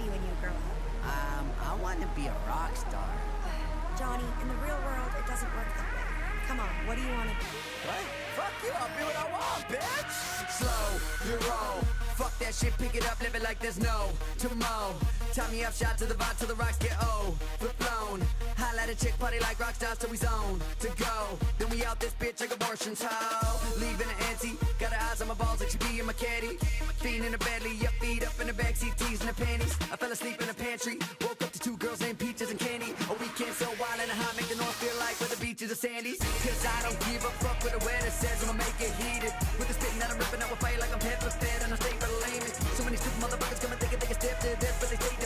be when you grow up? Um, I want to be a rock star. Johnny, in the real world, it doesn't work that way. Come on, what do you want to be? What? Fuck you, I'll be what I want, bitch! Slow, you roll. Fuck that shit, pick it up, live it like there's no tomorrow. Tie me up, shot to the vibe till the rocks get old. A chick, party like rock stars till we zone to go. Then we out this bitch like abortion's hoe. Leaving an auntie, got her eyes on my balls like she be in my caddy. Fiend in the belly, up feet up in the backseat, teasing the panties. I fell asleep in the pantry, woke up to two girls named Peaches and Candy. A weekend so wild and hot, make the north feel like where the beaches are sandy. Cause I don't give a fuck what the weather says, I'ma make it heated. With the spitting that I'm ripping out with fire like I'm pepper fed and I stay for layman. So many stupid motherfuckers come and think they can step to this, but they stay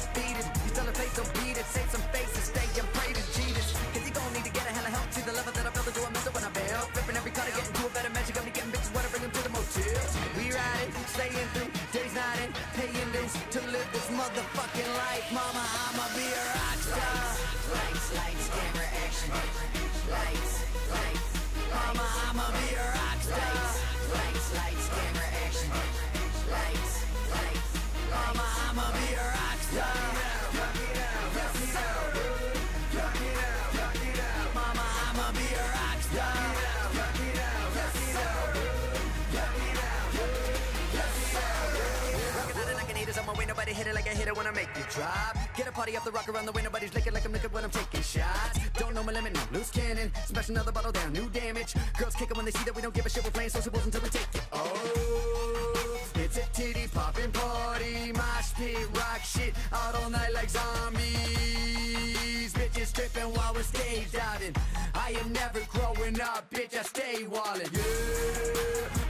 staying through, days nighting, paying this to live this motherfucking hit it like I hit it when I make it drop. Get a party up the rock around the way, nobody's licking like I'm licking when I'm taking shots. Don't know my limit, no loose cannon. Smash another bottle down, new damage. Girls kick 'em when they see that we don't give a shit, we're playing sociables until we take it. Oh, it's a titty popping party, mosh pit, rock shit, out all night like zombies. Bitches tripping while we're stage outing. I am never growing up, bitch, I stay walling. wallin'.